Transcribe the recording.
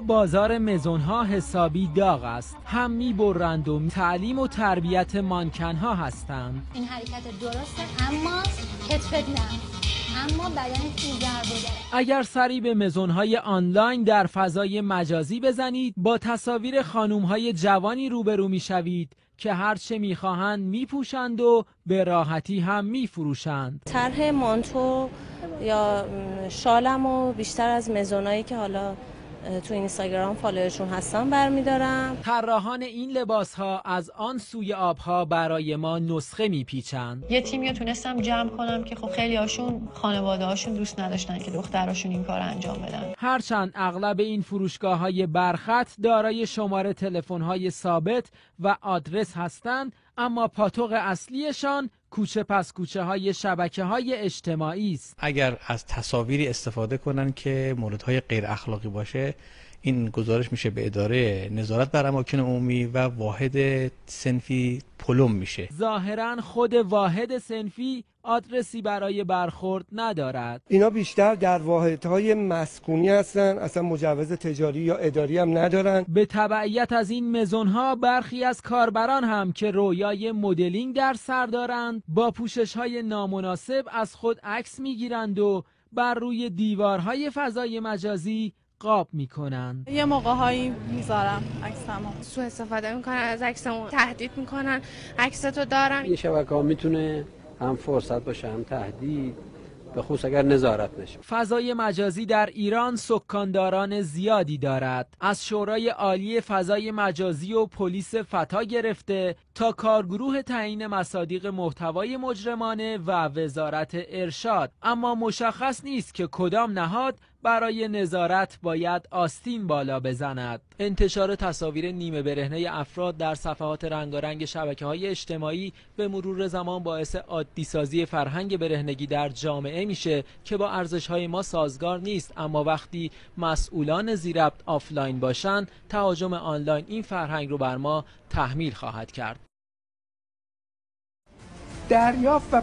بازار مزون ها حسابی داغ است. هم می‌برند و تعلیم و تربیت مانکن ها هستند. این حرکت درسته اما کتفت نه. اما بدن بوده اگر سری به مزون های آنلاین در فضای مجازی بزنید با تصاویر خانوم های جوانی روبرو می‌شوید که هر چه می‌خواهند میپوشند و به راحتی هم میفروشند. طرح مانتو یا شالم و بیشتر از مزونایی که حالا تو اینستاگرام فالوورشون هستن برمیدارم. طراحان این لباس ها از آن سوی آبها برای ما نسخه میپیچند. یه تیمی تونستم جمع کنم که خب خیلی هاشون خانواده هاشون دوست نداشتن که دختراشون این کار انجام بدن. هرچند اغلب این فروشگاه های برخط دارای شماره تلفن های ثابت و آدرس هستند اما پاتوق اصلیشان کوچه پس کوچه های شبکه های اجتماعی است. اگر از تصاویری استفاده کنن که موردهای غیر اخلاقی باشه این گزارش میشه به اداره نظارت بر اماکن عمومی و واحد سنفی پلم میشه. ظاهرا خود واحد سنفی آدرسی برای برخورد ندارد. اینا بیشتر در واحدهای مسکونی هستن اصلا مجوز تجاری یا اداری هم ندارن. به تبعیت از این مزون ها برخی از کاربران هم که رویای مدلینگ در سر دارند با پوشش های نامناسب از خود عکس می‌گیرند و بر روی دیوارهای فضای مجازی قاب می‌کنن. یه موقع هایی می‌ذارم عکسمو سو استفاده می‌کنن از عکسمون تهدید می‌کنن. عکستو دارم. این شبکه ها می‌تونه هم فرصت باشه هم تهدید. به خصوص اگر نظارت نشه. فضای مجازی در ایران سکانداران زیادی دارد. از شورای عالی فضای مجازی و پلیس فتا گرفته تا کارگروه تعیین مصادیق محتوای مجرمانه و وزارت ارشاد. اما مشخص نیست که کدام نهاد برای نظارت باید آستین بالا بزند. انتشار تصاویر نیمه برهنه افراد در صفحات رنگارنگ شبکه های اجتماعی به مرور زمان باعث عادی سازی فرهنگ برهنگی در جامعه میشه که با ارزش های ما سازگار نیست. اما وقتی مسئولان زیربط آفلاین باشند تهاجم آنلاین این فرهنگ رو بر ما تحمیل خواهد کرد. دریافت و